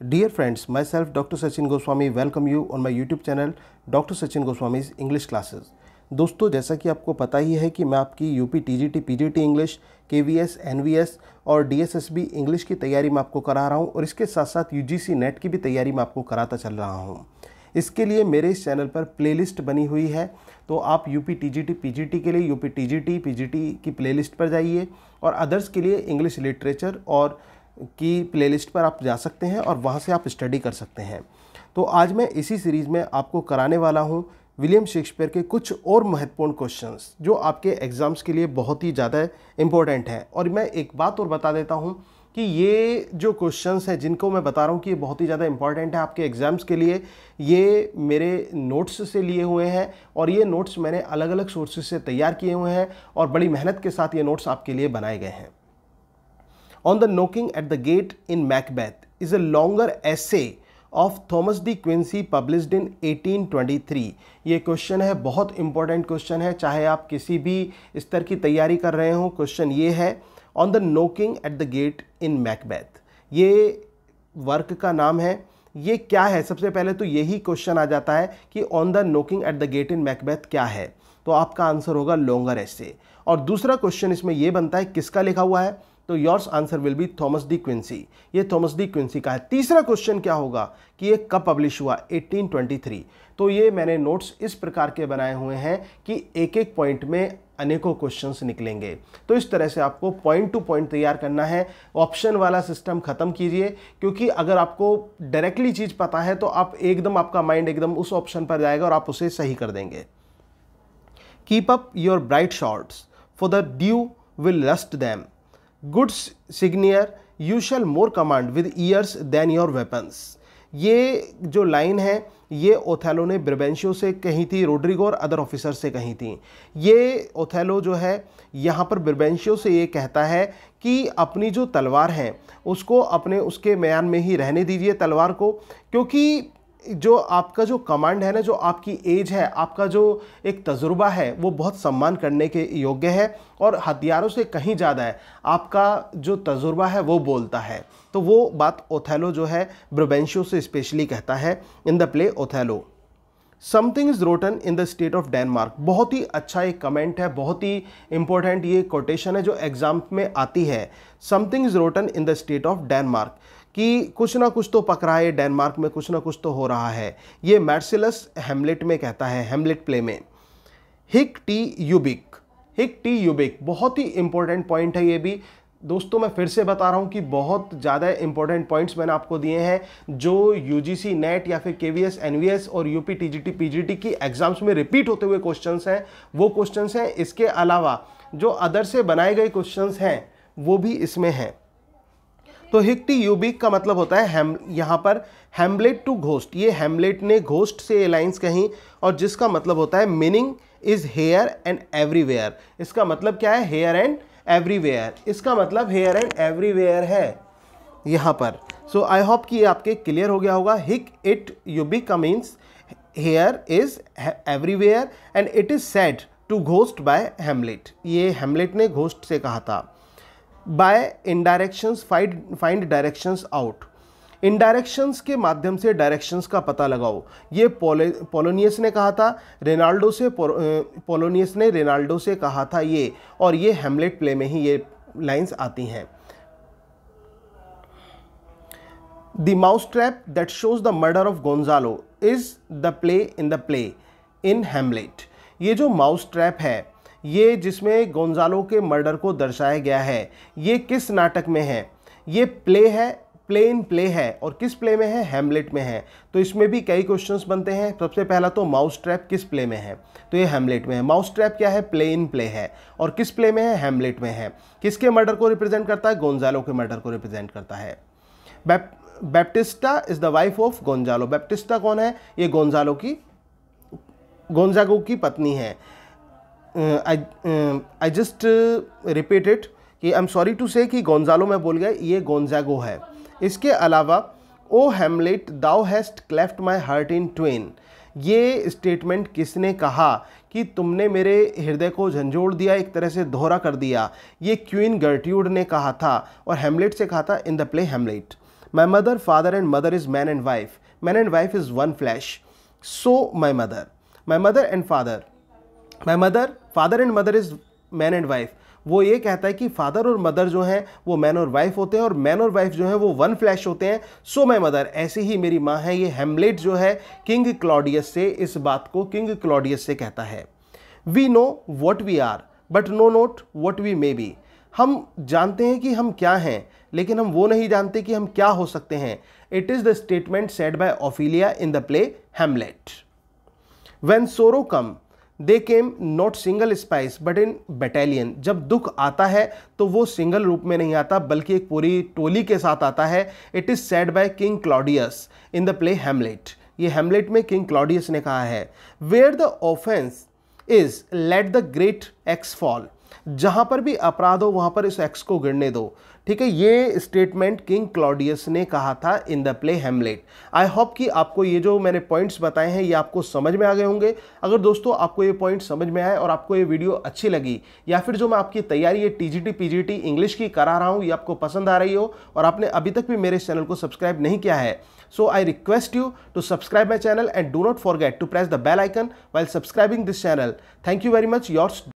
Dear friends, myself Dr. Sachin Goswami welcome you on my YouTube channel Dr. Sachin Goswami's English classes. दोस्तों जैसा कि आपको पता ही है कि मैं आपकी U P T G T P G T English K V S N V S और D S S B English की तैयारी मैं आपको करा रहा हूँ और इसके साथ साथ यू जी सी नेट की भी तैयारी मैं आपको कराता चल रहा हूँ इसके लिए मेरे इस चैनल पर प्लेलिस्ट बनी हुई है तो आप U P T G T P G T के लिए U P T G T P G T की प्लेलिस्ट पर जाइए और अदर्स के लिए इंग्लिश लिटरेचर और की प्लेलिस्ट पर आप जा सकते हैं और वहाँ से आप स्टडी कर सकते हैं। तो आज मैं इसी सीरीज़ में आपको कराने वाला हूँ विलियम शेक्सपियर के कुछ और महत्वपूर्ण क्वेश्चंस जो आपके एग्ज़ाम्स के लिए बहुत ही ज़्यादा इम्पोर्टेंट हैं। और मैं एक बात और बता देता हूँ कि ये जो क्वेश्चंस हैं, जिनको मैं बता रहा हूँ कि ये बहुत ही ज़्यादा इंपॉर्टेंट है आपके एग्ज़ाम्स के लिए, ये मेरे नोट्स से लिए हुए हैं और ये नोट्स मैंने अलग अलग सोर्सेज से तैयार किए हुए हैं और बड़ी मेहनत के साथ ये नोट्स आपके लिए बनाए गए हैं। On the Knocking at the Gate in Macbeth is a longer essay of Thomas De Quincey published in 1823 ये क्वेश्चन है, बहुत इंपॉर्टेंट क्वेश्चन है। चाहे आप किसी भी स्तर की तैयारी कर रहे हो क्वेश्चन ये है on the knocking at the gate in Macbeth ये वर्क का नाम है। ये क्या है? सबसे पहले तो यही क्वेश्चन आ जाता है कि on the knocking at the gate in Macbeth क्या है। तो आपका आंसर होगा लॉन्गर ऐसे और दूसरा क्वेश्चन इसमें यह बनता है, किसका लिखा हुआ है? तो yours answer will be Thomas de Quincey ये थॉमस डी क्विंसी का है। तीसरा क्वेश्चन क्या होगा कि ये कब पब्लिश हुआ? 1823 तो ये मैंने नोट्स इस प्रकार के बनाए हुए हैं कि एक एक पॉइंट में अनेकों क्वेश्चंस निकलेंगे। तो इस तरह से आपको पॉइंट टू पॉइंट तैयार करना है। ऑप्शन वाला सिस्टम खत्म कीजिए, क्योंकि अगर आपको डायरेक्टली चीज़ पता है तो आप एकदम आपका माइंड एकदम उस ऑप्शन पर जाएगा और आप उसे सही कर देंगे। Keep up your bright swords for the dew will rust them good signior you shall more command with years than your weapons ये जो लाइन है, ये ओथेलो ने ब्रबेंशियो से कही थी रोड्रिगो और अदर ऑफिसर से कही थी। ये ओथेलो जो है, यहाँ पर ब्रबेंशियो से ये कहता है कि अपनी जो तलवार है, उसको अपने, उसके म्यान में ही रहने दीजिए तलवार को, क्योंकि जो आपका जो कमांड है ना, जो आपकी एज है, आपका जो एक तजुर्बा है, वो बहुत सम्मान करने के योग्य है और हथियारों से कहीं ज़्यादा है। आपका जो तजुर्बा है, वो बोलता है। तो वो बात ओथेलो जो है ब्रोबेंशियो से स्पेशली कहता है in the play Othello something is rotten in the state of Denmark बहुत ही अच्छा एक कमेंट है, बहुत ही इंपॉर्टेंट ये कोटेशन है जो एग्ज़ाम में आती है। Something is rotten in the state of Denmark कि कुछ ना कुछ तो पक रहा है डेनमार्क में, कुछ ना कुछ तो हो रहा है। ये मैर्सिलस हेमलेट में कहता है, हेमलेट प्ले में। हिक टी यूबिक हिक टी यूबिक बहुत ही इंपॉर्टेंट पॉइंट है ये भी। दोस्तों, मैं फिर से बता रहा हूँ कि बहुत ज़्यादा इंपॉर्टेंट पॉइंट्स मैंने आपको दिए हैं, जो यूजीसी नेट या फिर केवीएस एनवीएस और यूपी टीजीटी टी की एग्ज़ाम्स में रिपीट होते हुए क्वेश्चंस हैं। वो क्वेश्चंस हैं, इसके अलावा जो अदर से बनाए गए क्वेश्चंस हैं, वो भी इसमें हैं। तो हिक्टी यूबिक का मतलब होता है हेम, यहाँ पर हेमलेट टू घोस्ट ये हेमलेट ने घोस्ट से ये लाइन्स कहीं, और जिसका मतलब होता है meaning is here and everywhere इसका मतलब क्या है? हेयर एंड एवरीवेयर इसका मतलब हेयर एंड एवरीवेयर है, यहाँ पर. सो आई होप कि आपके क्लियर हो गया होगा. हिक इट यूबिक का means here is everywhere and it is said to ghost by Hamlet ये हेमलेट ने घोस्ट से कहा था. By indirections find directions out indirections के माध्यम से डायरेक्शंस का पता लगाओ। ये पोलोनियस ने कहा था रेनाल्डो से पोलोनियस ने रेनाल्डो से कहा था ये, और ये हेमलेट प्ले में ही ये लाइंस आती हैं। The mouse trap that shows the murder of Gonzalo is the play in the play in Hamlet ये जो माउस ट्रैप है ये जिसमें गोंजालो के मर्डर को दर्शाया गया है, ये किस नाटक में है? ये प्ले है प्ले इन प्ले है और किस प्ले में है? हेमलेट में है। तो इसमें भी कई क्वेश्चंस बनते हैं। सबसे पहला तो माउस ट्रैप किस प्ले में है? तो ये हेमलेट में है। माउस ट्रैप क्या है? प्ले इन प्ले है। और किस प्ले में है? हेमलेट में है। किसके मर्डर को रिप्रेजेंट करता है? गोंजालो के मर्डर को रिप्रेजेंट करता है। Baptista is the wife of Gonzalo Baptista कौन है? ये गोंजालो की गोंजागो की पत्नी है। आई जस्ट रिपीट इट कि आई एम सॉरी टू से कि गोंजालो में बोल गया, ये गोंजागो है। इसके अलावा, O Hamlet thou hast cleft my heart in twain ये स्टेटमेंट किसने कहा कि तुमने मेरे हृदय को झंझोड़ दिया, एक तरह से दोहरा कर दिया? ये क्वीन गर्ट्यूड ने कहा था और हेमलेट से कहा था in the play Hamlet my mother father and mother is man and wife man and wife is one flesh so my mother my mother and father my mother father and mother is man and wife वो ये कहता है कि father और mother जो हैं, वो man और वाइफ होते हैं और मैन और वाइफ जो है, वो वन फ्लैश होते हैं। सो माई मदर ऐसी ही मेरी माँ है, ये हेमलेट जो है किंग क्लॉडियस से इस बात को किंग क्लॉडियस से कहता है। We know what we are but know not what we may be हम जानते हैं कि हम क्या हैं, लेकिन हम वो नहीं जानते कि हम क्या हो सकते हैं। It is the statement said by Ophelia in the play Hamlet when sorrow come they came not single spies but in battalion जब दुख आता है तो वो सिंगल रूप में नहीं आता, बल्कि एक पूरी टोली के साथ आता है। It is said by King Claudius in the play Hamlet ये हेमलेट में किंग क्लॉडियस ने कहा है। Where the offence is let the great axe fall जहाँ पर भी अपराध हो, वहाँ पर इस एक्स को गिरने दो। ठीक है, ये स्टेटमेंट किंग क्लॉडियस ने कहा था in the play Hamlet I hope कि आपको ये जो मैंने पॉइंट्स बताए हैं, ये आपको समझ में आ गए होंगे। अगर दोस्तों आपको ये पॉइंट समझ में आए और आपको ये वीडियो अच्छी लगी, या फिर जो मैं आपकी तैयारी है टीजीटी पीजीटी इंग्लिश की करा रहा हूँ, ये आपको पसंद आ रही हो और आपने अभी तक भी मेरे चैनल को सब्सक्राइब नहीं किया है, so i request you to subscribe my channel and do not forget to press the bell icon while subscribing this channel. Thank you very much. Yours